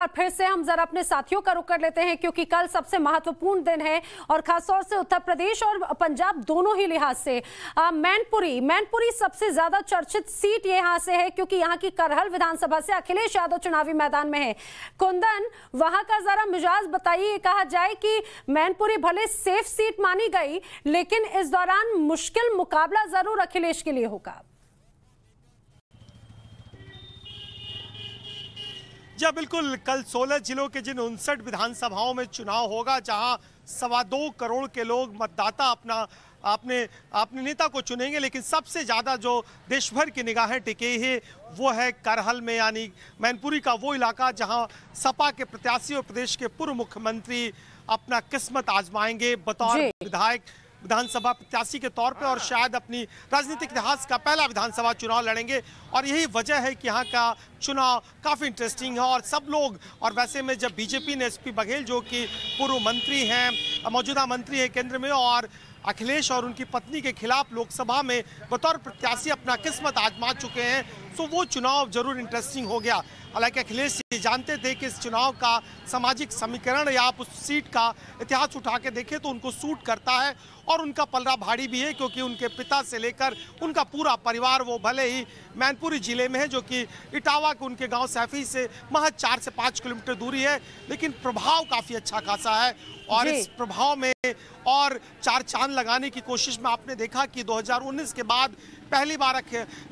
बार फिर से हम जरा अपने साथियों का रुख कर लेते हैं, क्योंकि कल सबसे महत्वपूर्ण दिन है, और खासतौर से उत्तर प्रदेश और पंजाब दोनों ही लिहाज से। मैनपुरी मैनपुरी सबसे ज़्यादा चर्चित सीट यहाँ से है, क्योंकि यहाँ की करहल विधानसभा से अखिलेश यादव चुनावी मैदान में है। कुंदन, वहाँ का जरा मिजाज बताइए, कहा जाए कि मैनपुरी भले सेफ़ सीट मानी गई, लेकिन इस दौरान मुश्किल मुकाबला ज़रूर अखिलेश के लिए होगा। जी बिल्कुल कल 16 जिलों के जिन उनसठ विधानसभाओं में चुनाव होगा जहाँ सवा दो करोड़ के लोग मतदाता अपना अपने अपने नेता को चुनेंगे लेकिन सबसे ज़्यादा जो देश भर की निगाहें टिके है वो है करहल में यानी मैनपुरी का वो इलाका जहाँ सपा के प्रत्याशी और प्रदेश के पूर्व मुख्यमंत्री अपना किस्मत आजमाएँगे। बतौर विधायक विधानसभा प्रत्याशी के तौर पे और शायद अपनी राजनीतिक इतिहास का पहला विधानसभा चुनाव लड़ेंगे। और यही वजह है कि यहाँ का चुनाव काफ़ी इंटरेस्टिंग है और सब लोग और वैसे में जब बीजेपी ने एसपी बघेल जो कि पूर्व मंत्री हैं मौजूदा मंत्री हैं केंद्र में और अखिलेश और उनकी पत्नी के खिलाफ लोकसभा में बतौर प्रत्याशी अपना किस्मत आजमा चुके हैं तो वो चुनाव ज़रूर इंटरेस्टिंग हो गया। हालाँकि अखिलेश ये जानते थे कि इस चुनाव का सामाजिक समीकरण या आप उस सीट का इतिहास उठा के देखें तो उनको सूट करता है और उनका पलरा भारी भी है क्योंकि उनके पिता से लेकर उनका पूरा परिवार वो भले ही मैनपुरी ज़िले में है जो कि इटावा के उनके गाँव सैफी से महज चार से पाँच किलोमीटर दूरी है लेकिन प्रभाव काफ़ी अच्छा खासा है। और इस प्रभाव में और चार चाँद लगाने की कोशिश में आपने देखा कि 2019 के बाद पहली बार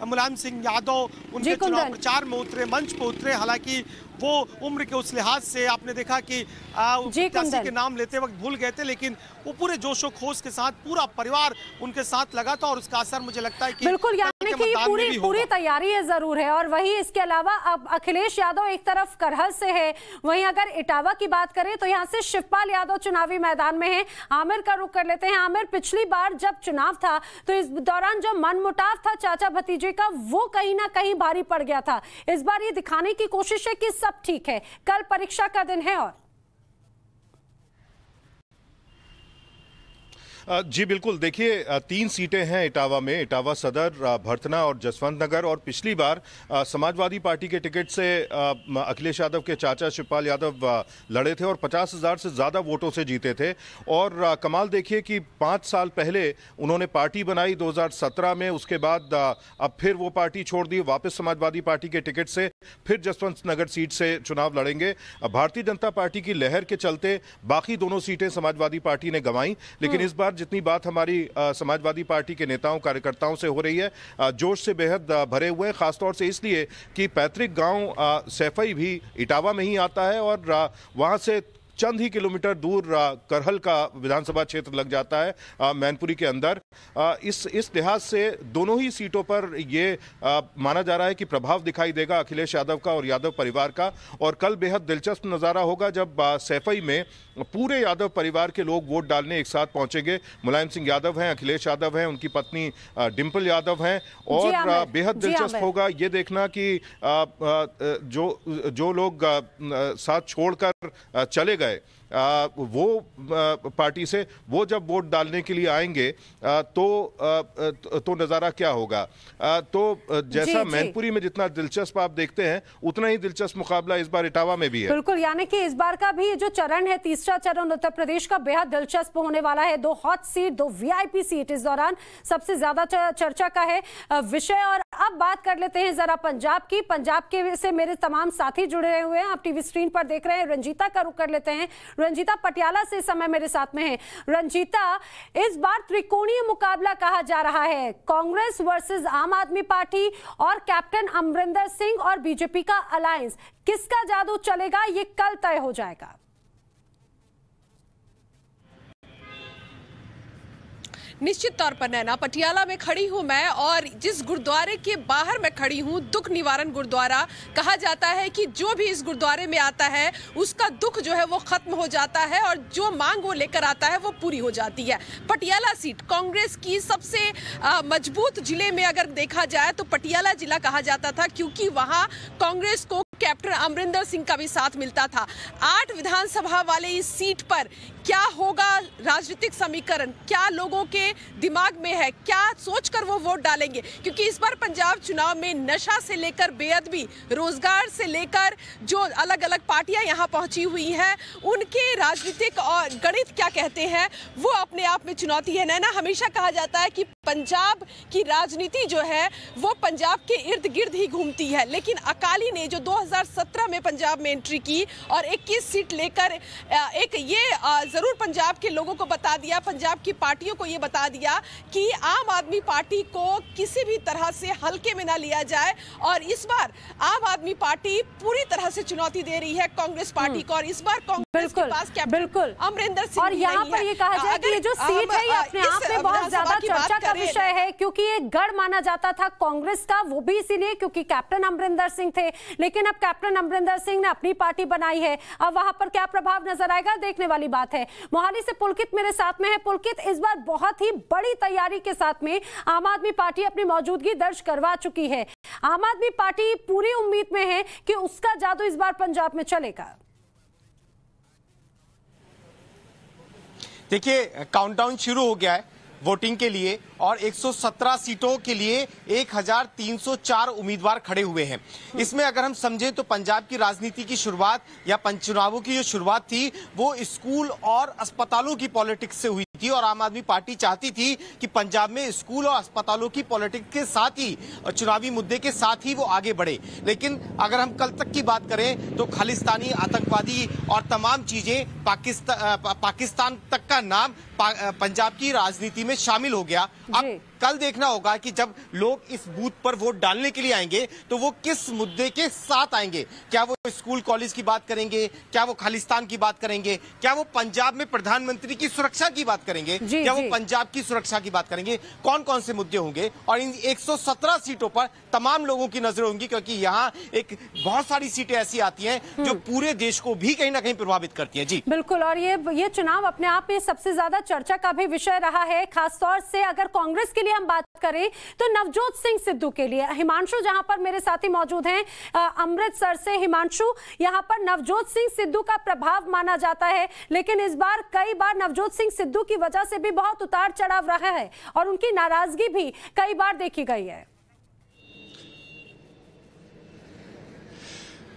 मुलायम सिंह यादव उनके चुनाव प्रचार में उतरे मंच पर उतरे। हालाँकि वो उम्र के उस लिहाज से आपने देखा कि प्रत्याशी के नाम लेते वक्त भूल गए थे लेकिन वो पूरे जोशो खोश के साथ पूरा परिवार उनके साथ लगा था और उसका असर मुझे लगता है कि बिल्कुल कि पूरी पूरी तैयारी है ज़रूर है। और वही इसके अलावा अब अखिलेश यादव एक तरफ़ करहल से है वहीं अगर इटावा की बात करें तो यहाँ से शिवपाल यादव चुनावी मैदान में है। आमिर का रुख कर लेते हैं। आमिर पिछली बार जब चुनाव था तो इस दौरान जो मन मुटाव था चाचा भतीजे का वो कहीं ना कहीं भारी पड़ गया था। इस बार ये दिखाने की कोशिश है कि सब ठीक है। कल परीक्षा का दिन है और जी बिल्कुल देखिए तीन सीटें हैं इटावा में इटावा सदर भरतना और जसवंत नगर और पिछली बार समाजवादी पार्टी के टिकट से अखिलेश यादव के चाचा शिवपाल यादव लड़े थे और पचास हज़ार से ज़्यादा वोटों से जीते थे और कमाल देखिए कि पाँच साल पहले उन्होंने पार्टी बनाई 2017 में उसके बाद अब फिर वो पार्टी छोड़ दी वापस समाजवादी पार्टी के टिकट से फिर जसवंत नगर सीट से चुनाव लड़ेंगे। भारतीय जनता पार्टी की लहर के चलते बाकी दोनों सीटें समाजवादी पार्टी ने गंवाई लेकिन इस बार जितनी बात हमारी समाजवादी पार्टी के नेताओं, कार्यकर्ताओं से हो रही है जोश से बेहद भरे हुए हैं, खासतौर से इसलिए कि पैतृक गाँव सैफई भी इटावा में ही आता है और वहाँ से चंद ही किलोमीटर दूर करहल का विधानसभा क्षेत्र लग जाता है मैनपुरी के अंदर। इस इस लिहाज से दोनों ही सीटों पर ये माना जा रहा है कि प्रभाव दिखाई देगा अखिलेश यादव का और यादव परिवार का। और कल बेहद दिलचस्प नज़ारा होगा जब सैफई में पूरे यादव परिवार के लोग वोट डालने एक साथ पहुँचेंगे। मुलायम सिंह यादव हैं अखिलेश यादव हैं उनकी पत्नी डिम्पल यादव हैं। और बेहद दिलचस्प होगा ये देखना कि जो जो लोग साथ छोड़कर चले गए। Okay. आ, वो आ, पार्टी से वो जब वोट डालने के लिए आएँगे आ, तो आ, तो नज़ारा क्या होगा? तो जैसा मैनपुरी में जितना दिलचस्प आप देखते हैं उतना ही दिलचस्प मुकाबला इस बार इटावा में भी है। बिल्कुल यानी कि इस बार का भी जो चरण है तीसरा चरण उत्तर प्रदेश का बेहद दिलचस्प होने वाला है। दो हॉट सीट दो वीआईपी सीट इस दौरान। सबसे ज़्यादा चर्चा का है विषय। और अब बात कर लेते हैं जरा पंजाब की। पंजाब के से मेरे तमाम साथी जुड़े हुए हैं। आप टीवी स्क्रीन पर देख रहे हैं। रंजीता का रुख कर लेते हैं। रंजीता पटियाला से समय मेरे साथ में है। रंजीता, इस बार त्रिकोणीय मुकाबला कहा जा रहा है। कांग्रेस वर्सेस आम आदमी पार्टी और कैप्टन अमरिंदर सिंह और बीजेपी का अलायंस। किसका जादू चलेगा, ये कल तय हो जाएगा। निश्चित तौर पर नैना पटियाला में खड़ी हूँ मैं और जिस गुरुद्वारे के बाहर मैं खड़ी हूँ, दुख निवारण गुरुद्वारा, कहा जाता है कि जो भी इस गुरुद्वारे में आता है, उसका दुख जो है वो खत्म हो जाता है और जो मांग वो लेकर आता है वो पूरी हो जाती है। पटियाला सीट कांग्रेस की सबसे मज़बूत ज़िले में अगर देखा जाए तो पटियाला जिला कहा जाता था क्योंकि वहाँ कांग्रेस को कैप्टन अमरिंदर सिंह का भी साथ मिलता था। आठ विधानसभा वाले इस सीट पर क्या होगा राजनीतिक समीकरण? क्या लोगों के दिमाग में है? क्या सोचकर वो वोट डालेंगे? क्योंकि इस बार पंजाब चुनाव में नशा से लेकर बेअदबी, रोज़गार से लेकर जो अलग अलग पार्टियाँ यहाँ पहुँची हुई हैं, उनके राजनीतिक और गणित क्या कहते हैं, वो अपने आप में चुनौती है। नैना, हमेशा कहा जाता है कि पंजाब की राजनीति जो है, वो पंजाब के इर्द गिर्द ही घूमती है। लेकिन अकाली ने जो 2017 में पंजाब में एंट्री की और 21 सीट लेकर एक ये ज़रूर पंजाब के लोगों को बता दिया पंजाब की पार्टियों को ये बता दिया कि आम आदमी पार्टी को किसी भी तरह से हल्के में ना लिया जाए और इस बार आम आदमी पार्टी पूरी तरह से चुनौती दे रही है कांग्रेस पार्टी को और इस बार कांग्रेस के पास बिल्कुल। अमरिंदर सिंह और यहाँ पर ये कहा जाए कि ये जो सीट है ये अपने आप में बहुत ज़्यादा चर्चा का विषय है क्योंकि ये गढ़ माना जाता था कांग्रेस का वो भी इसीलिए क्योंकि कैप्टन अमरिंदर सिंह थे। लेकिन अब कैप्टन अमरिंदर सिंह ने अपनी पार्टी बनाई है। अब वहाँ पर क्या प्रभाव नज़र आएगा, देखने वाली बात है। मोहाली से पुलकित मेरे साथ में है। पुलकित इस बार बहुत ही बड़ी तैयारी के साथ में आम आदमी पार्टी अपनी मौजूदगी दर्ज करवा चुकी है। आम आदमी पार्टी पूरी उम्मीद में है कि उसका जादू इस बार पंजाब में चलेगा। देखिए काउंटडाउन शुरू हो गया है। वोटिंग के लिए और 117 सीटों के लिए 1304 उम्मीदवार खड़े हुए हैं। इसमें अगर हम समझें तो पंजाब की राजनीति की शुरुआत या चुनावों की जो शुरुआत थी, वो स्कूल और अस्पतालों की पॉलिटिक्स से हुई थी और आम आदमी पार्टी चाहती थी कि पंजाब में स्कूल और अस्पतालों की पॉलिटिक्स के साथ ही चुनावी मुद्दे के साथ ही वो आगे बढ़े। लेकिन अगर हम कल तक की बात करें तो खालिस्तानी आतंकवादी और तमाम चीज़ें पाकिस्तान पाकिस्तान तक का नाम पंजाब की राजनीति में शामिल हो गया। अब कल देखना होगा कि जब लोग इस बूथ पर वोट डालने के लिए आएँगे तो वो किस मुद्दे के साथ आएँगे? क्या वो स्कूल कॉलेज की बात करेंगे? क्या वो खालिस्तान की बात करेंगे? क्या वो पंजाब में प्रधानमंत्री की सुरक्षा की बात करेंगे? जी, क्या जी. वो पंजाब की सुरक्षा की बात करेंगे? कौन कौन से मुद्दे होंगे? और इन 117 सीटों पर तमाम लोगों की नज़र होंगी क्योंकि यहाँ एक बहुत सारी सीटें ऐसी आती हैं जो हम्म। पूरे देश को भी कहीं ना कहीं प्रभावित करती है। जी। बिल्कुल और ये ये चुनाव अपने आप में सबसे ज़्यादा चर्चा का भी विषय रहा है। खासतौर से अगर कांग्रेस के लिए हम बात करें तो नवजोत सिंह सिद्धू के लिए। हिमांशु जहाँ पर मेरे साथी मौजूद हैं अमृतसर से हिमांशु, यहाँ पर नवजोत सिंह सिद्धू का प्रभाव माना जाता है, लेकिन इस बार कई बार नवजोत सिंह सिद्धू की वजह से भी बहुत उतार चढ़ाव रहा है और उनकी नाराज़गी भी कई बार देखी गई है।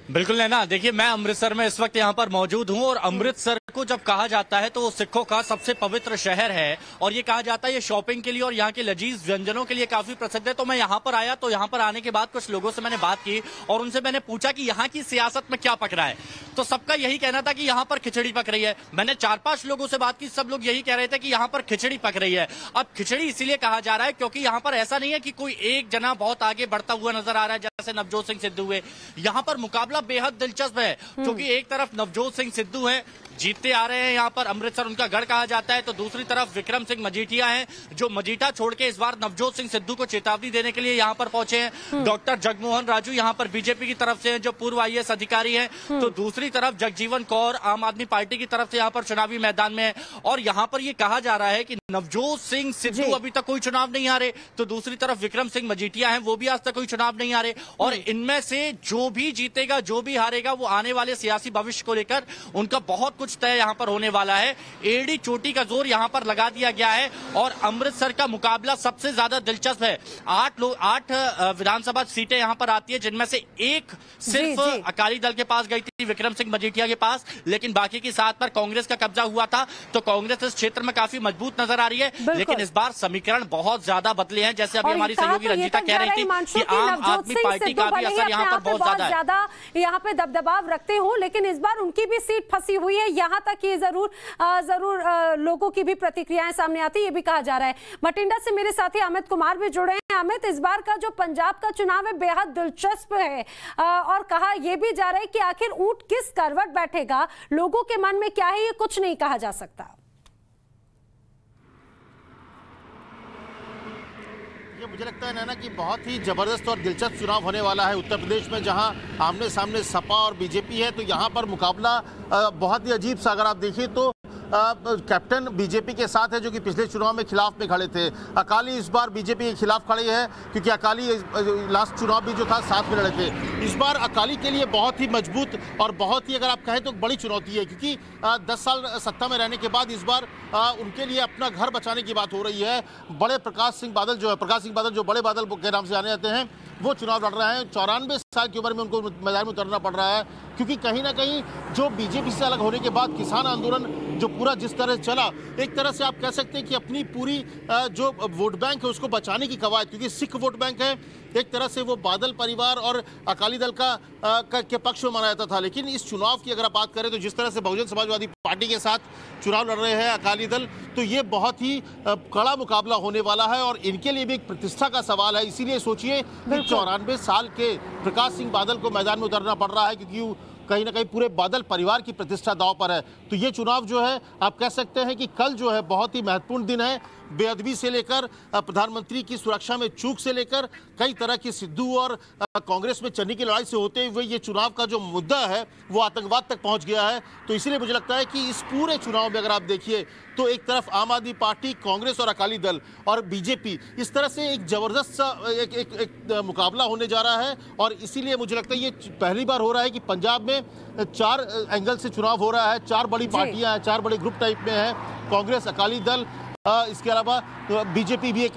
बिल्कुल ना देखिए, मैं अमृतसर में इस वक्त यहाँ पर मौजूद हूँ और अमृतसर को जब कहा जाता है तो वो सिखों का सबसे पवित्र शहर है और ये कहा जाता है ये शॉपिंग के लिए और यहाँ के लजीज व्यंजनों के लिए काफ़ी प्रसिद्ध है। तो मैं यहाँ पर आया तो यहाँ पर आने के बाद कुछ लोगों से मैंने बात की और उनसे मैंने पूछा कि यहाँ की सियासत में क्या पक रहा है। तो सबका यही कहना था कि यहाँ पर खिचड़ी पक रही है। मैंने चार पाँच लोगों से बात की, सब लोग यही कह रहे थे कि यहाँ पर खिचड़ी पक रही है। अब खिचड़ी इसीलिए कहा जा रहा है क्योंकि यहाँ पर ऐसा नहीं है कि कोई एक जना बहुत आगे बढ़ता हुआ नज़र आ रहा है, जैसे नवजोत सिंह सिद्धू हुए। यहाँ पर मुकाबला बेहद दिलचस्प है हम्म। क्योंकि एक तरफ़ नवजोत सिंह सिद्धू है जीतते आ रहे हैं यहाँ पर अमृतसर उनका गढ़ कहा जाता है। तो दूसरी तरफ़ विक्रम सिंह मजीठिया हैं जो मजीठा छोड़ के इस बार नवजोत सिंह सिद्धू को चेतावनी देने के लिए यहाँ पर पहुँचे हैं। हम्म। डॉक्टर जगमोहन राजू यहाँ पर बीजेपी की तरफ़ से हैं जो पूर्व आई अधिकारी हैं। हम्म। तो दूसरी तरफ़ जगजीवन कौर आम आदमी पार्टी की तरफ़ से यहाँ पर चुनावी मैदान में है। और यहाँ पर ये कहा जा रहा है कि नवजोत सिंह सिद्धू अभी तक कोई चुनाव नहीं आ रहे तो दूसरी तरफ़ विक्रम सिंह मजीठिया है वो भी आज तक कोई चुनाव नहीं आ रहे और हम्म। इनमें से जो भी जीतेगा जो भी हारेगा वो आने वाले सियासी भविष्य को लेकर उनका बहुत कुछ तय यहाँ पर होने वाला है। एडी चोटी का ज़ोर यहाँ पर लगा दिया गया है और अमृतसर का मुकाबला सबसे ज़्यादा दिलचस्प है। आठ लोग आठ विधानसभा सीटें यहाँ पर आती है जिनमें से एक सिर्फ़ अकाली दल के पास गई थी विक्रम सिंह मजीठिया के पास लेकिन बाकी की सात पर कांग्रेस का कब्जा हुआ था तो कांग्रेस इस क्षेत्र में काफ़ी मज़बूत नज़र आ रही है। लेकिन इस बार समीकरण बहुत ज़्यादा बदले हैं जैसे अभी हमारी सहयोगी तो रंजीता कह रही थी कि आम आदमी पार्टी का भी असर यहाँ पर बहुत ज़्यादा यहाँ पे दबदबाव रखते हो लेकिन इस बार उनकी भी सीट फंसी हुई है यहाँ तक ये ज़रूर ज़रूर लोगों की भी प्रतिक्रियाएँ सामने आती, ये भी कहा जा रहा है। मटिंडा से मेरे साथी अमित कुमार भी जुड़े हैं। अमित, इस बार का जो पंजाब का चुनाव है, बेहद दिलचस्प है। और कहा यह भी जा रहा है कि आखिर ऊँट किस करवट बैठेगा? लोगों के मन में क्या है, ये कुछ नहीं कहा जा सकता ये मुझे लगता है नैना कि बहुत ही ज़बरदस्त और दिलचस्प चुनाव होने वाला है उत्तर प्रदेश में, जहाँ आमने सामने सपा और बीजेपी है। तो यहाँ पर मुकाबला बहुत ही अजीब सा, अगर आप देखिए तो कैप्टन बीजेपी के साथ है जो कि पिछले चुनाव में खिलाफ में खड़े थे। अकाली इस बार बीजेपी के खिलाफ खड़े हैं, क्योंकि अकाली लास्ट चुनाव भी जो था, साथ में लड़े थे। इस बार अकाली के लिए बहुत ही मज़बूत और बहुत ही अगर आप कहें तो बड़ी चुनौती है, क्योंकि दस साल सत्ता में रहने के बाद इस बार उनके लिए अपना घर बचाने की बात हो रही है। बड़े प्रकाश सिंह बादल जो है, प्रकाश सिंह बादल जो बड़े बादल के नाम से जाने जाते हैं, वो चुनाव लड़ रहे हैं। चौरानवे साल की उम्र में उनको मैदान में उतरना पड़ रहा है, क्योंकि कहीं ना कहीं जो बीजेपी से अलग होने के बाद किसान आंदोलन जो पूरा जिस तरह से चला एक तरह से आप कह सकते हैं कि अपनी पूरी जो वोट बैंक है उसको बचाने की कवायद क्योंकि सिख वोट बैंक है एक तरह से वो बादल परिवार और अकाली दल का, का के पक्ष में माना जाता था। लेकिन इस चुनाव की अगर आप बात करें तो जिस तरह से बहुजन समाजवादी पार्टी के साथ चुनाव लड़ रहे हैं अकाली दल तो ये बहुत ही कड़ा मुकाबला होने वाला है और इनके लिए भी एक प्रतिष्ठा का सवाल है। इसीलिए सोचिए कि चौरानवे साल के प्रकाश सिंह बादल को मैदान में उतरना पड़ रहा है क्योंकि कहीं ना कहीं पूरे बादल परिवार की प्रतिष्ठा दाव पर है। तो ये चुनाव जो है, आप कह सकते हैं कि कल जो है बहुत ही महत्वपूर्ण दिन है। बेअदबी से लेकर प्रधानमंत्री की सुरक्षा में चूक से लेकर कई तरह की सिद्धू और कांग्रेस में चन्नी की लड़ाई से होते हुए ये चुनाव का जो मुद्दा है वो आतंकवाद तक पहुँच गया है। तो इसलिए मुझे लगता है कि इस पूरे चुनाव में अगर आप देखिए तो एक तरफ़ आम आदमी पार्टी कांग्रेस और अकाली दल और बीजेपी इस तरह से एक ज़बरदस्त सा एक, एक, एक मुकाबला होने जा रहा है और इसीलिए मुझे लगता है ये पहली बार हो रहा है कि पंजाब में चार एंगल से चुनाव हो रहा है चार बड़ी पार्टियाँ हैं चार बड़े ग्रुप टाइप में हैं कांग्रेस अकाली दल इसके अलावा बीजेपी भी एक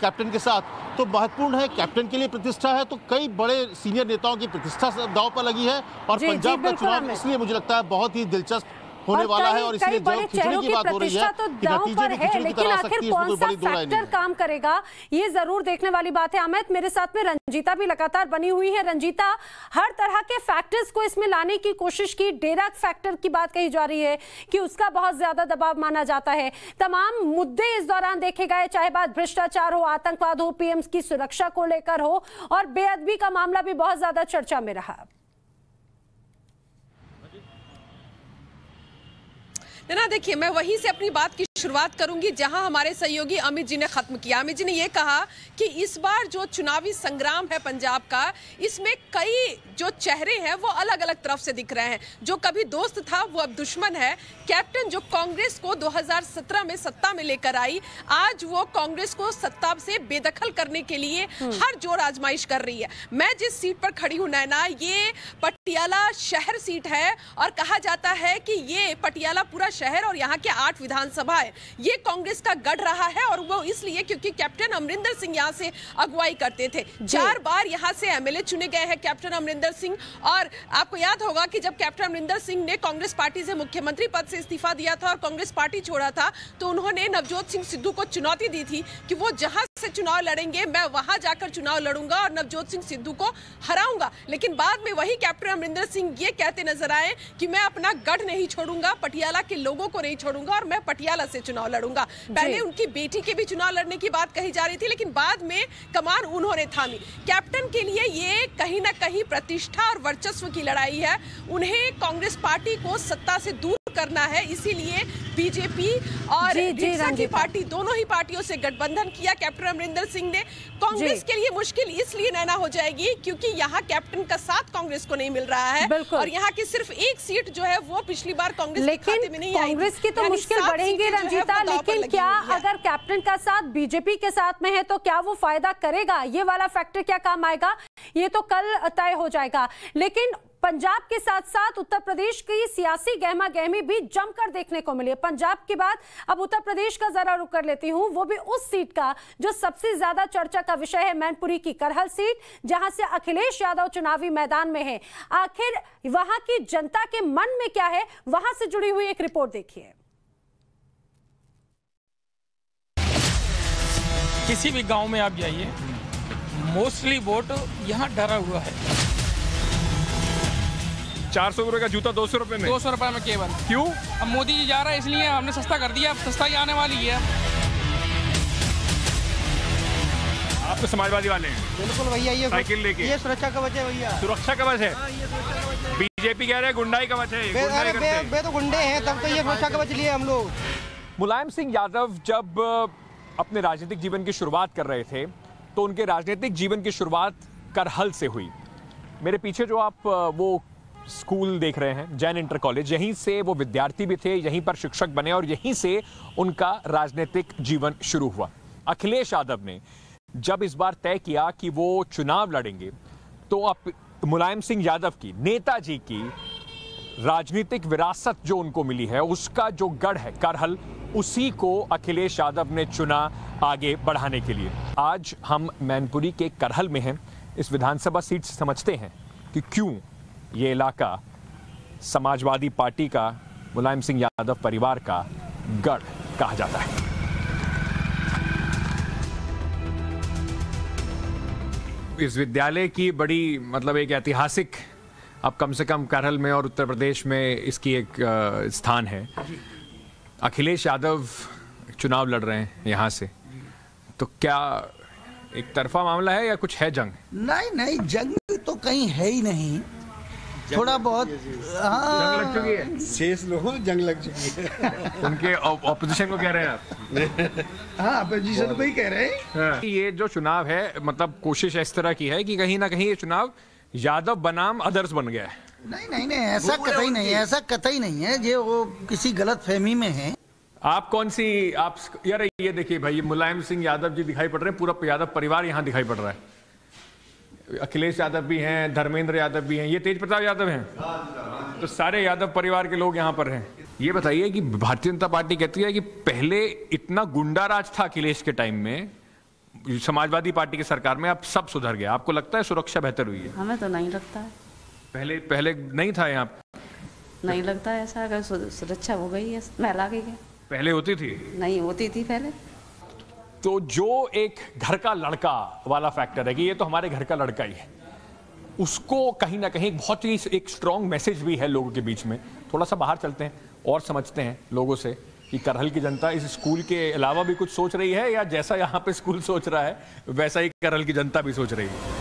कैप्टन के साथ। तो महत्वपूर्ण है कैप्टन के लिए प्रतिष्ठा है तो कई बड़े सीनियर नेताओं की प्रतिष्ठा दाव पर लगी है। और पंजाब का चुनाव इसलिए मुझे लगता है बहुत ही दिलचस्प होने वाला है और इसलिए जो खिचड़ी की बात हो रही है तो कि नतीजे में खिचड़ी की तरह सकती है इसमें बड़ी दो फैक्टर काम करेगा ये ज़रूर देखने वाली बात है। अमित मेरे साथ में रंजीता भी लगातार बनी हुई है। रंजीता हर तरह के फैक्टर्स को इसमें लाने की कोशिश की। डेरा फैक्टर की बात कही जा रही है कि उसका बहुत ज़्यादा दबाव माना जाता है। तमाम मुद्दे इस दौरान देखे गए चाहे बात भ्रष्टाचार हो आतंकवाद हो पीएम की सुरक्षा को लेकर हो और बेअदबी का मामला भी बहुत ज़्यादा चर्चा में रहा। ना? देखिए मैं वहीं से अपनी बात की शुरुआत करूँगी जहाँ हमारे सहयोगी अमित जी ने खत्म किया। अमित जी ने यह कहा कि इस बार जो चुनावी संग्राम है पंजाब का इसमें कई जो चेहरे हैं वो अलग अलग तरफ़ से दिख रहे हैं। जो कभी दोस्त था वो अब दुश्मन है। कैप्टन जो कांग्रेस को 2017 में सत्ता में लेकर आई आज वो कांग्रेस को सत्ता से बेदखल करने के लिए हम्म। हर ज़ोर आजमाइश कर रही है। मैं जिस सीट पर खड़ी हूँ नैना ये पटियाला शहर सीट है और कहा जाता है कि ये पटियाला पूरा शहर और यहाँ के आठ विधानसभा है। ये कांग्रेस का गढ़ रहा है और वो इसलिए क्योंकि कैप्टन अमरिंदर सिंह यहाँ से अगुवाई करते थे। चार बार यहाँ से एमएलए चुने गए हैं कैप्टन अमरिंदर सिंह और आपको याद होगा कि जब कैप्टन अमरिंदर सिंह ने कांग्रेस पार्टी से मुख्यमंत्री पद से इस्तीफा दिया था और कांग्रेस पार्टी छोड़ा था तो उन्होंने नवजोत सिंह सिद्धू को चुनौती दी थी कि वो जहाँ से चुनाव लड़ेंगे मैं वहाँ जाकर चुनाव लड़ूँगा और नवजोत सिंह सिद्धू को हराऊँगा। लेकिन बाद में वही कैप्टन अमरिंदर सिंह ये कहते नज़र आए कि मैं अपना गढ़ नहीं छोड़ूँगा पटियाला के लोगों को नहीं छोड़ूँगा और मैं पटियाला से चुनाव लड़ूँगा। पहले उनकी बेटी के भी चुनाव लड़ने की बात कही जा रही थी लेकिन बाद में कमान उन्होंने थामी। कैप्टन के लिए ये कहीं ना कहीं प्रतिष्ठा और वर्चस्व की लड़ाई है। उन्हें कांग्रेस पार्टी को सत्ता से दूर करना है इसीलिए बीजेपी और जी, की पार्टी दोनों ही पार्टियों से गठबंधन किया कैप्टन अमरिंदर सिंह ने। कांग्रेस के लिए मुश्किल इसलिए नैना हो जाएगी क्योंकि यहाँ कैप्टन का साथ कांग्रेस को नहीं मिल रहा है। और यहाँ की सिर्फ़ एक सीट जो है वो पिछली बार कांग्रेस लेकिन में नहीं कांग्रेस की तो मुश्किल बढ़ेंगे रंजीता लेकिन क्या अगर कैप्टन का साथ बीजेपी के साथ में है तो क्या वो फ़ायदा करेगा? ये वाला फैक्टर क्या काम आएगा? ये तो कल तय हो जाएगा। लेकिन पंजाब के साथ साथ उत्तर प्रदेश की सियासी गहमा गहमी भी जमकर देखने को मिली है। पंजाब के बाद अब उत्तर प्रदेश का जरा रुक कर लेती हूँ। वो भी उस सीट का जो सबसे ज़्यादा चर्चा का विषय है मैनपुरी की करहल सीट जहाँ से अखिलेश यादव चुनावी मैदान में है। आखिर वहाँ की जनता के मन में क्या है? वहाँ से जुड़ी हुई एक रिपोर्ट देखिए। किसी भी गाँव में आप जाइए मोस्टली वोट यहाँ डरा हुआ है। चार सौ रुपए का जूता दो सौ रुपए में? दो सौ रुपए में केवल। क्यों? अब मोदी जी जा रहा है इसलिए हमने सस्ता कर दिया अब सस्ता ही आने वाली है। आप तो समाजवादी वाले हैं। बिल्कुल भैया ये साइकिल लेके। ये सुरक्षा कवच है भैया। सुरक्षा कवच है? बीजेपी कह रहे हैं गुंडाई कवच है अरे बे, बे तो गुंडे हैं तब तो ये सुरक्षा कवच लिए हम लोग। मुलायम सिंह यादव जब अपने राजनीतिक जीवन की शुरुआत कर रहे थे तो उनके राजनीतिक जीवन की शुरुआत करहल से हुई। मेरे पीछे जो आप वो स्कूल देख रहे हैं, जैन इंटर कॉलेज, यहीं से वो विद्यार्थी भी थे, यहीं पर शिक्षक बने और यहीं से उनका राजनीतिक जीवन शुरू हुआ। अखिलेश यादव ने जब इस बार तय किया कि वो चुनाव लड़ेंगे तो अब मुलायम सिंह यादव की, नेताजी की राजनीतिक विरासत जो उनको मिली है, उसका जो गढ़ है, करहल उसी को अखिलेश यादव ने चुना आगे बढ़ाने के लिए। आज हम मैनपुरी के करहल में हैं। इस विधानसभा सीट से समझते हैं कि क्यों ये इलाका समाजवादी पार्टी का मुलायम सिंह यादव परिवार का गढ़ कहा जाता है। इस विद्यालय की बड़ी मतलब एक ऐतिहासिक अब कम से कम करहल में और उत्तर प्रदेश में इसकी एक स्थान है। अखिलेश यादव चुनाव लड़ रहे हैं यहाँ से। तो क्या एक तरफा मामला है या कुछ है जंग? नहीं नहीं जंग तो कहीं है ही नहीं। थोड़ा बहुत हाँ लग चुकी है? शेष लोगों जंग लग चुकी है। उनके ऑपोजिशन को कह रहे हैं आप? हाँ अपोजिशन को ही कह रहे हैं। ये जो चुनाव है मतलब कोशिश इस तरह की है कि कहीं ना कहीं ये चुनाव यादव बनाम अदर्स बन गया है। नहीं नहीं नहीं ऐसा कतई नहीं है ऐसा कतई नहीं है जो वो किसी गलत फहमी में है। आप कौन सी आप यार ये देखिए भाई ये मुलायम सिंह यादव जी दिखाई पड़ रहे हैं पूरा यादव परिवार यहाँ दिखाई पड़ रहा है। अखिलेश यादव भी हैं धर्मेंद्र यादव भी हैं ये तेज प्रताप यादव हैं? तो सारे यादव परिवार के लोग यहाँ पर हैं। ये बताइए कि भारतीय जनता पार्टी कहती है कि पहले इतना गुंडा राज था अखिलेश के टाइम में समाजवादी पार्टी की सरकार में अब सब सुधर गया। आपको लगता है सुरक्षा बेहतर हुई है? हमें तो नहीं लगता है। पहले पहले नहीं था यहाँ? नहीं लगता ऐसा अगर सुरक्षा हो गई है महिला की क्या? पहले होती थी? नहीं होती थी पहले। तो जो एक घर का लड़का वाला फैक्टर है कि ये तो हमारे घर का लड़का ही है उसको कहीं ना कहीं बहुत ही एक स्ट्रॉन्ग मैसेज भी है लोगों के बीच में। थोड़ा सा बाहर चलते हैं और समझते हैं लोगों से कि करहल की जनता इस स्कूल के अलावा भी कुछ सोच रही है या जैसा यहाँ पे स्कूल सोच रहा है वैसा ही करहल की जनता भी सोच रही है।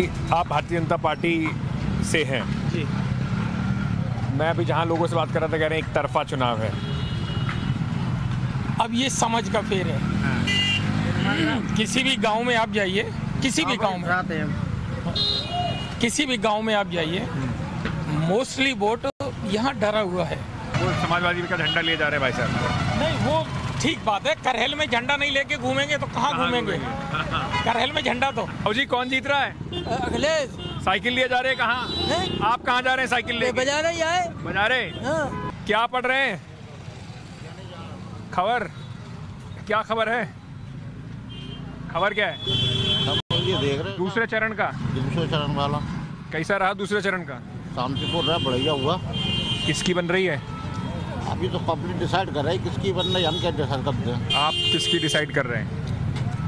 आप भारतीय जनता पार्टी से हैं। जी। मैं अभी जहाँ लोगों से बात कर रहा था कह रहे हैं एक तरफा चुनाव है। अब ये समझ का फेर है। किसी भी गाँव में आप जाइए किसी भी गाँव में। किसी भी गाँव में आप जाइए मोस्टली वोट यहाँ डरा हुआ है। वो समाजवादी का झंडा लिए जा रहे हैं भाई साहब। नहीं वो ठीक बात है करहल में झंडा नहीं लेके घूमेंगे तो कहाँ घूमेंगे? करहल में झंडा तो। अब जी कौन जीत रहा है? अखिलेश। साइकिल लिए जा रहे हैं कहाँ? आप कहाँ जा रहे हैं साइकिल लेके? बजा रही है बजा रहे हाँ। क्या पढ़ रहे हैं? खबर? क्या खबर है? खबर क्या है? ये देख रहे दूसरे चरण का। दूसरे चरण वाला। कैसा रहा दूसरे चरण का? शांतिपुर रहा बढ़िया हुआ। किसकी बन रही है? अभी तो पब्लिक डिसाइड कर रही है किसकी बन रही है हम क्या डिसाइड करते हैं। आप किसकी डिसाइड कर रहे हैं?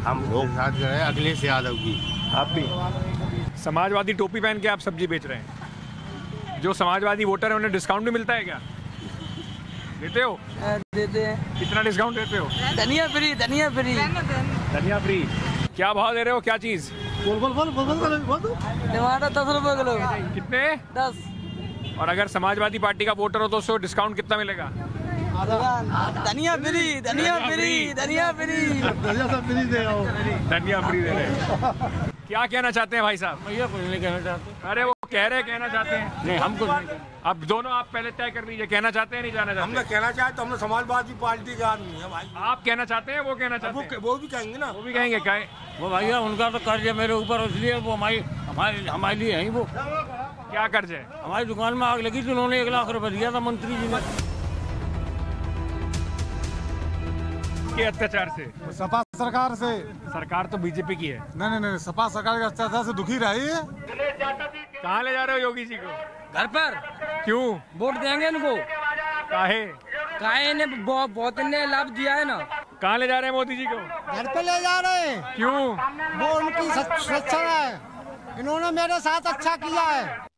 हम लोग। साथ कर रहे हैं अखिलेश यादव की। आप भी। समाजवादी टोपी पहन के आप सब्ज़ी बेच रहे हैं। जो समाजवादी वोटर है उन्हें डिस्काउंट भी मिलता है क्या? देते हो? देते हैं। कितना डिस्काउंट देते हो? धनिया फ्री धनिया फ्री धनिया फ्री क्या भाव दे रहे हो? क्या चीज़? बोल बोल बोल बोल बोल बोल। टमाटर दस रुपए किलो। कितने? दस। और अगर समाजवादी पार्टी का वोटर हो तो उसको डिस्काउंट कितना मिलेगा? धनिया फ्री धनिया फ्री धनिया फ्री। फ्री दे धनिया फ्री दे रहे क्या कहना चाहते हैं भाई साहब? भैया कुछ नहीं कहना चाहते। अरे वो कह रहे हैं कहना चाहते हैं। नहीं हम कुछ नहीं अब दोनों आप पहले तय कर लीजिए कहना चाहते हैं नहीं जाना चाहते? हमने कहना चाहे तो हमने समाजवादी पार्टी के आदमी है भाई। आप कहना चाहते हैं वो कहना चाहते वो, हैं? वो भी कहेंगे ना। वो भी कहेंगे कहे। वो भैया उनका तो कर्ज है मेरे ऊपर इसलिए वो हमारी हमारे हमारे लिए है वो। क्या कर्ज है? हमारी दुकान में आग लगी थी उन्होंने एक लाख रुपए दिया था मंत्री जी ने। के अत्याचार से। सपा सरकार से। सरकार तो बीजेपी की है। नहीं नहीं नहीं सपा सरकार के अत्याचार से दुखी रही है। कहाँ ले जा रहे हो योगी जी को? घर पर? क्यों? वोट देंगे इनको? काहे? काहे ने बहुत बहुत ने लाभ दिया है ना? कहाँ ले जा रहे हैं मोदी जी को? घर पे ले जा रहे हैं। क्यों? वो उनकी सुरक्षा है। इन्होंने मेरे साथ अच्छा किया है।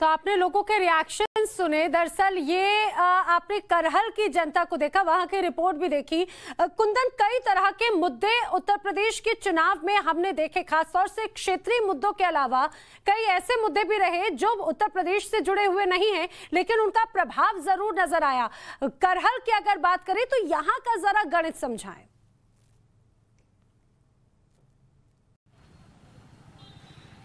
तो आपने लोगों के रिएक्शन सुने। दरअसल ये आपने करहल की जनता को देखा, वहाँ की रिपोर्ट भी देखी। कुंदन, कई तरह के मुद्दे उत्तर प्रदेश के चुनाव में हमने देखे, खासतौर से क्षेत्रीय मुद्दों के अलावा। कई ऐसे मुद्दे भी रहे जो उत्तर प्रदेश से जुड़े हुए नहीं हैं, लेकिन उनका प्रभाव ज़रूर नज़र आया। करहल की अगर बात करें तो यहाँ का जरा गणित समझाएँ।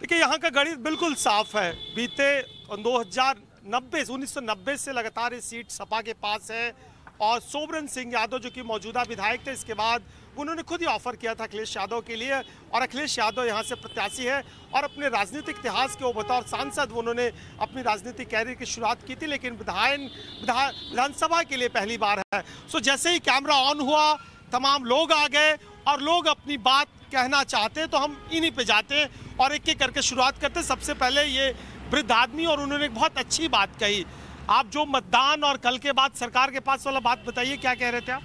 देखिए, यहाँ का गणित बिल्कुल साफ़ है। बीते 2090 1990 से लगातार ये सीट सपा के पास है। और सोबरन सिंह यादव, जो कि मौजूदा विधायक थे, इसके बाद उन्होंने खुद ही ऑफ़र किया था अखिलेश यादव के लिए। और अखिलेश यादव यहाँ से प्रत्याशी है और अपने राजनीतिक इतिहास के बतौर सांसद उन्होंने अपनी राजनीतिक कैरियर की शुरुआत की थी, लेकिन विधायन, विधान, विधानसभा के लिए पहली बार है। सो जैसे ही कैमरा ऑन हुआ, तमाम लोग आ गए और लोग अपनी बात कहना चाहते हैं तो हम इन्हीं पे जाते हैं और एक एक करके शुरुआत करते हैं। सबसे पहले ये वृद्ध आदमी और उन्होंने एक बहुत अच्छी बात कही। आप जो मतदान और कल के बाद सरकार के पास वाला बात बताइए क्या कह रहे थे आप?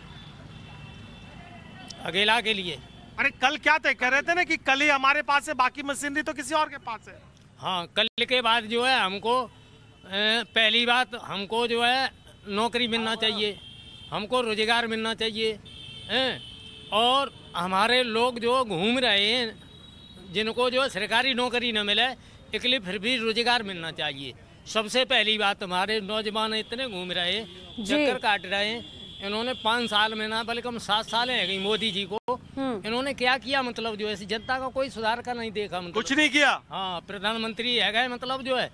अकेला के लिए। अरे कल क्या थे? कह रहे थे ना कि कल ही हमारे पास है बाकी मशीनरी तो किसी और के पास है। हाँ कल के बाद जो है हमको पहली बात हमको जो है नौकरी मिलना चाहिए हमको रोज़गार मिलना चाहिए हैं? और हमारे लोग जो घूम रहे हैं जिनको जो सरकारी नौकरी न मिले इसलिए फिर भी रोज़गार मिलना चाहिए। सबसे पहली बात हमारे नौजवान इतने घूम रहे चक्कर काट रहे हैं। इन्होंने पाँच साल में ना बल्कि कम सात साल है गई मोदी जी को। इन्होंने क्या किया मतलब जो है जनता का कोई सुधार का नहीं देखा मतलब। कुछ नहीं किया। हाँ प्रधानमंत्री है गए मतलब जो है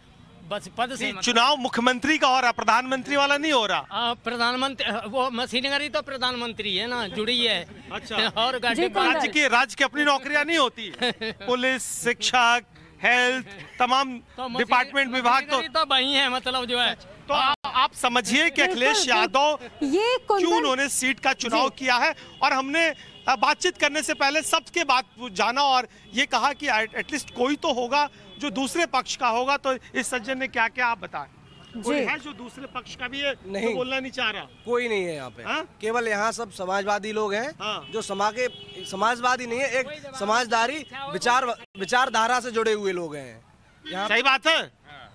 बस पद से मतलब- चुनाव मुख्यमंत्री का हो रहा प्रधानमंत्री वाला नहीं हो रहा। हाँ, प्रधानमंत्री वो मशीनरी तो प्रधानमंत्री है ना जुड़ी है। अच्छा। और राज्य की राज्य की अपनी नौकरियाँ नहीं होती। पुलिस शिक्षक हेल्थ तमाम डिपार्टमेंट विभाग तो तो वही है मतलब जो है। तो आ, आप समझिए कि अखिलेश यादव ये क्यों उन्होंने सीट का चुनाव किया है? और हमने बातचीत करने से पहले सबके बात जाना और ये कहा कि एटलीस्ट कोई तो होगा जो दूसरे पक्ष का होगा तो इस सज्जन ने क्या क्या आप बताएँ? कोई है जो दूसरे पक्ष का भी है जो नहीं। बोलना नहीं चाह रहा। कोई नहीं है यहाँ पे। केवल यहाँ सब समाजवादी लोग हैं जो समा के समाजवादी नहीं है एक समाजदारी विचार विचारधारा से जुड़े हुए लोग हैं। यहाँ सही बात है?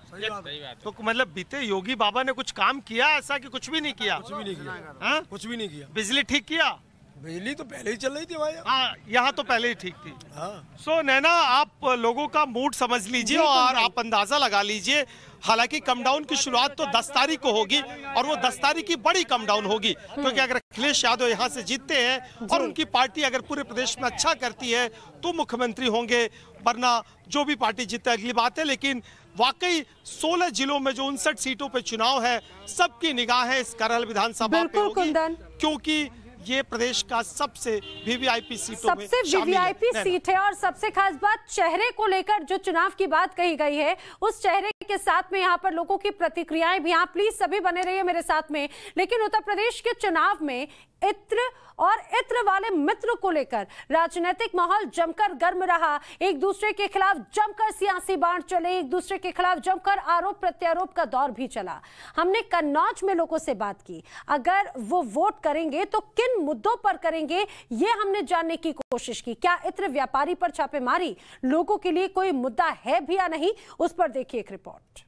सही बात है। तो मतलब बीते योगी बाबा ने कुछ काम किया ऐसा कि कुछ भी नहीं किया? कुछ भी नहीं किया। हाँ? कुछ भी नहीं किया। बिजली ठीक किया? बिजली तो पहले ही चल रही थी भाई। हाँ यहाँ तो पहले ही ठीक थी। हाँ। सो नैना आप लोगों का मूड समझ लीजिए और आप अंदाज़ा लगा लीजिए। हालाँकि कम डाउन की शुरुआत तो 10 तारीख को होगी और वो 10 तारीख की बड़ी कम डाउन होगी। क्योंकि अगर अखिलेश यादव यहाँ से जीतते हैं और उनकी पार्टी अगर पूरे प्रदेश में अच्छा करती है तो मुख्यमंत्री होंगे। वरना जो भी पार्टी जीते अगली बात है लेकिन वाकई 16 जिलों में जो उनसठ सीटों पर चुनाव है सबकी निगाहें इस करहल विधानसभा पे होगी। क्योंकि ये प्रदेश का सबसे वीवीआईपी सीटों सबसे वीवीआईपी सीट है और सबसे खास बात चेहरे को लेकर जो चुनाव की बात कही गई है उस चेहरे के साथ में यहाँ पर लोगों की प्रतिक्रियाएँ भी यहाँ प्लीज़ सभी बने रहिए मेरे साथ में। लेकिन उत्तर प्रदेश के चुनाव में इत्र और इत्र वाले मित्र को लेकर राजनीतिक माहौल जमकर गर्म रहा। एक दूसरे के खिलाफ जमकर सियासी बाण चले, एक दूसरे के खिलाफ जमकर आरोप प्रत्यारोप का दौर भी चला। हमने कन्नौज में लोगों से बात की। अगर वो वोट करेंगे तो किन मुद्दों पर करेंगे, ये हमने जानने की कोशिश की। क्या इत्र व्यापारी पर छापेमारी लोगों के लिए कोई मुद्दा है भी या नहीं, उस पर देखिए एक रिपोर्ट।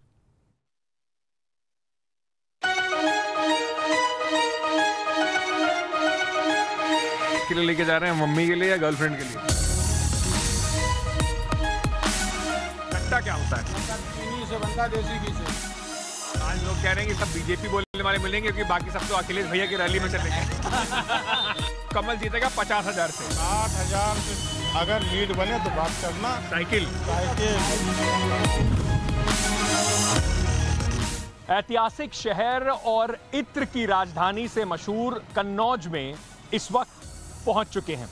के लिए लेके जा रहे हैं मम्मी के लिए या गर्लफ्रेंड के लिए? खट्टा क्या होता है? चीनी से बनता देसी घी से आज लोग कह रहे हैं कि सब बीजेपी बोलने वाले मिलेंगे क्योंकि बाकी सब तो अखिलेश भैया की रैली में चलेंगे कमल जीतेगा पचास हज़ार से। आठ हज़ार से अगर लीड बने तो बात करना। साइकिल। साइकिल। ऐतिहासिक शहर और इत्र की राजधानी से मशहूर कन्नौज में इस वक्त पहुँच चुके हैं।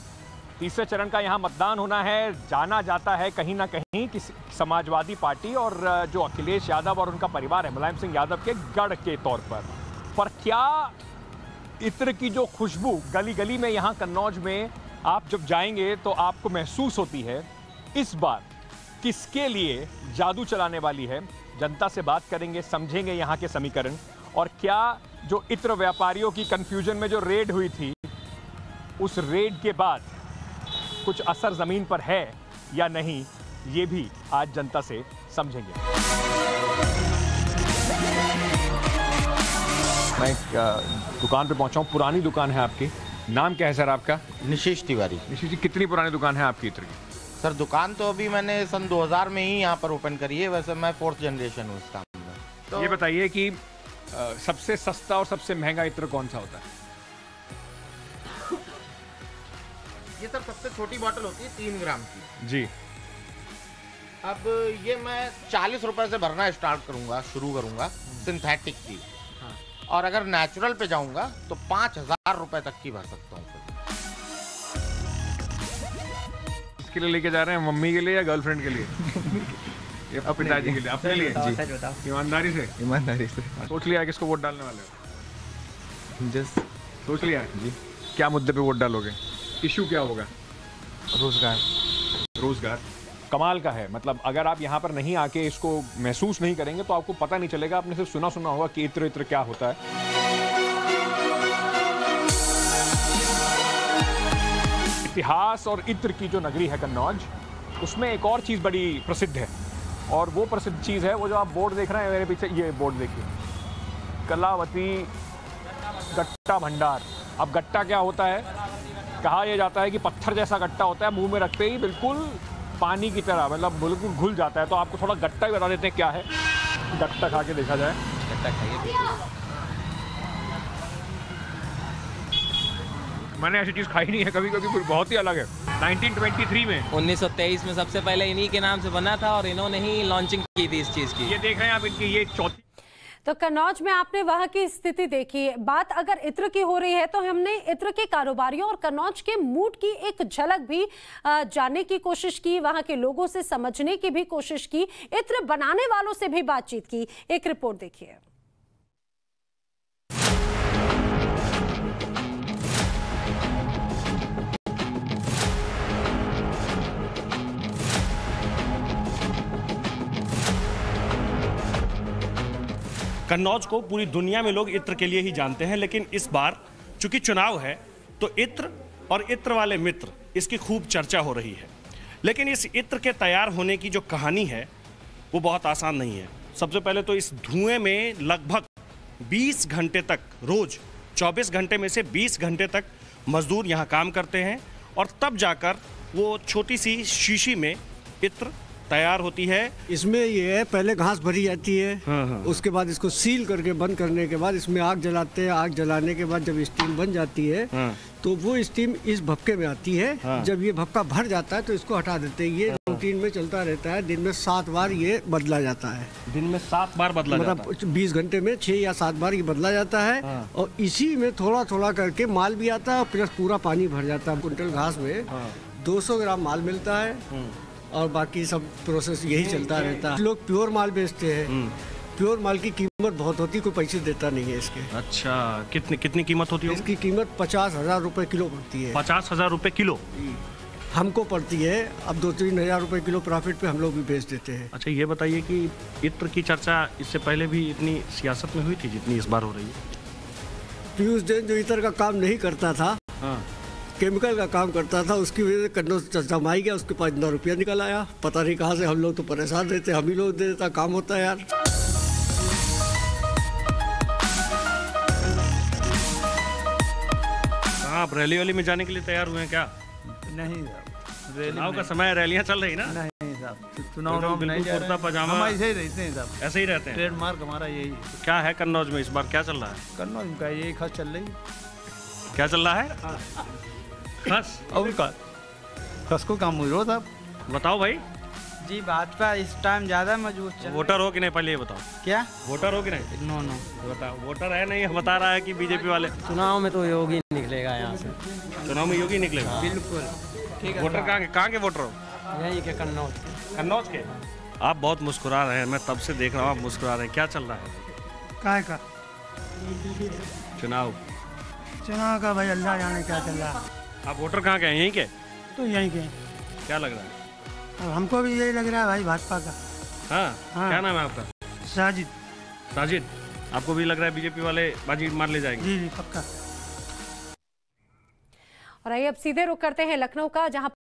तीसरे चरण का यहाँ मतदान होना है। जाना जाता है कहीं ना कहीं कि समाजवादी पार्टी और जो अखिलेश यादव और उनका परिवार है, मुलायम सिंह यादव के गढ़ के तौर पर। पर क्या इत्र की जो खुशबू गली गली में, यहाँ कन्नौज में आप जब जाएँगे तो आपको महसूस होती है, इस बार किसके लिए जादू चलाने वाली है? जनता से बात करेंगे, समझेंगे यहाँ के समीकरण। और क्या जो इत्र व्यापारियों की कंफ्यूजन में जो रेड हुई थी उस रेड के बाद कुछ असर ज़मीन पर है या नहीं ये भी आज जनता से समझेंगे। मैं एक दुकान पे पहुँचा हूँ पुरानी दुकान है आपकी। नाम क्या है सर आपका? निशीश तिवारी। निशीश जी कितनी पुरानी दुकान है आपकी इत्र की सर दुकान तो अभी मैंने सन 2000 में ही यहाँ पर ओपन करी है वैसे मैं फोर्थ जनरेशन हूँ इस काम में। तो ये बताइए कि अ, सबसे सस्ता और सबसे महँगा इत्र कौन सा होता है? ये सर सबसे छोटी बॉटल होती है तीन ग्राम की। जी। अब ये मैं चालीस रुपए से भरना स्टार्ट करूँगा शुरू करूँगा सिंथेटिक की हाँ। और अगर नेचुरल पे जाऊँगा तो पाँच हज़ार रुपए तक की भर सकता हूँ किसके लिए लेके जा रहे हैं मम्मी के लिए या गर्लफ्रेंड के लिए? पिताजी लिए। के लिए अपने लिए। ईमानदारी से? ईमानदारी से। सोच लिया किसको वोट डालने वाले हो? जस्ट सोच लिया? जी। क्या मुद्दे पे वोट डालोगे? इशू क्या होगा? रोज़गार। रोज़गार। कमाल का है। मतलब अगर आप यहाँ पर नहीं आके इसको महसूस नहीं करेंगे तो आपको पता नहीं चलेगा। आपने सिर्फ़ सुना सुना होगा कि इत्र इत्र क्या होता है। इतिहास और इत्र की जो नगरी है कन्नौज उसमें एक और चीज़ बड़ी प्रसिद्ध है। और वो प्रसिद्ध चीज़ है वो जो आप बोर्ड देख रहे हैं मेरे पीछे ये बोर्ड देखिए। कलावती गट्टा भंडार। अब गट्टा क्या होता है? कहा यह जाता है कि पत्थर जैसा गट्टा होता है मुँह में रखते ही बिल्कुल पानी की तरह मतलब बिल्कुल घुल जाता है। तो आपको थोड़ा गट्टा ही बता देते हैं क्या है। गट्टा खा के देखा जाए। गट्टा खाइए। मैंने ऐसी चीज़ खाई नहीं है कभी कभी बहुत ही अलग है। 1923 में। 1923 में सबसे पहले इन्हीं के नाम से बना था और इन्होंने ही लॉन्चिंग की थी इस चीज़ की। ये देख रहे हैं आप इनकी ये चौथी तो कन्नौज में आपने वहाँ की स्थिति देखी। है बात अगर इत्र की हो रही है तो हमने इत्र के कारोबारियों और कन्नौज के मूड की एक झलक भी जानने की कोशिश की, वहाँ के लोगों से समझने की भी कोशिश की, इत्र बनाने वालों से भी बातचीत की। एक रिपोर्ट देखिए। कन्नौज को पूरी दुनिया में लोग इत्र के लिए ही जानते हैं, लेकिन इस बार चूँकि चुनाव है तो इत्र और इत्र वाले मित्र, इसकी खूब चर्चा हो रही है। लेकिन इस इत्र के तैयार होने की जो कहानी है, वो बहुत आसान नहीं है। सबसे पहले तो इस धुएँ में लगभग 20 घंटे तक, रोज 24 घंटे में से 20 घंटे तक मजदूर यहाँ काम करते हैं, और तब जाकर वो छोटी सी शीशी में इत्र तैयार होती है। इसमें ये है पहले घास भरी जाती है हाँ, हाँ। उसके बाद इसको सील करके बंद करने के बाद इसमें आग जलाते हैं। आग जलाने के बाद जब स्टीम बन जाती है हाँ। तो वो स्टीम इस भपके में आती है। हाँ। जब ये भपका भर जाता है तो इसको हटा देते हैं। ये रूटीन में चलता रहता है। दिन में सात बार ये बदला जाता है। दिन में सात बार बदला जाता है। मतलब बीस घंटे में छह या सात बार ये बदला जाता है। हाँ। और इसी में थोड़ा थोड़ा करके माल भी आता है और प्लस पूरा पानी भर जाता है। कुंटल घास में 200 ग्राम माल मिलता है। और बाकी सब प्रोसेस यही चलता रहता। है लोग प्योर माल बेचते हैं। प्योर माल की कीमत बहुत होती है कोई पैसे देता नहीं है इसके। अच्छा कितनी कितनी कीमत होती है इसकी कीमत पचास हज़ार रुपए किलो पड़ती है। पचास हज़ार रुपए किलो? हमको पड़ती है। अब दो तीन हज़ार रुपए किलो प्रॉफिट पे हम लोग भी बेच देते हैं। अच्छा ये बताइए कि इत्र की चर्चा इससे पहले भी इतनी सियासत में हुई थी जितनी इस बार हो रही है? पीयूष जैन जो इतर का काम नहीं करता था हाँ। केमिकल का काम करता था उसकी वजह से कन्नौज चर्चा में आई गया उसके पास इतना रुपया निकल आया। पता नहीं कहाँ से हम लोग तो परेशान रहते हम ही लोग दे देता काम होता है यार। आप रैली वैली में जाने के लिए तैयार हुए हैं क्या? नहीं साहब चुनाव का समय है, रैलियाँ चल रही ना? नहीं साहब चुनाव बिल्कुल में नहीं कुर्ता रहे। हैं। पजामा। हम ऐसे ही रहते हैं साहब ऐसे ही रहते हैं? ट्रेडमार्क हमारा यही है। क्या है कन्नौज में इस बार? क्या चल रहा है? कन्नौज का यही खस चल रही क्या चल रहा है। खस। और का खस को काम हुई साहब बताओ भाई। जी भाजपा इस टाइम ज़्यादा मज़बूत चल वोटर हो। कि नहीं पहले ये बताओ। क्या? वोटर हो कि नहीं? नो नो बताओ वोटर है नहीं बता रहा है कि बीजेपी वाले। चुनाव में तो योगी निकलेगा यहाँ से। चुनाव में योगी निकलेगा? बिल्कुल। ठीक है वोटर कहाँ के कहाँ के वोटर हो? यही के कन्नौज के। कन्नौज के? आप बहुत मुस्कुरा रहे हैं मैं तब से देख रहा हूँ आप मुस्कुरा रहे हैं। क्या चल रहा है? काय का? चुनाव। चुनाव का भाई अल्लाह जाने क्या चल रहा है। आप वोटर कहाँ के हैं? यहीं के? तो यहीं के क्या लग रहा है? अब हमको भी यही लग रहा है भाई भाजपा का। हाँ, हाँ। क्या नाम है आपका? साजिद। साजिद आपको भी लग रहा है बीजेपी वाले बाजी मार ले जाएँगे? जी जी पक्का। और आइए अब सीधे रुक करते हैं लखनऊ का जहाँ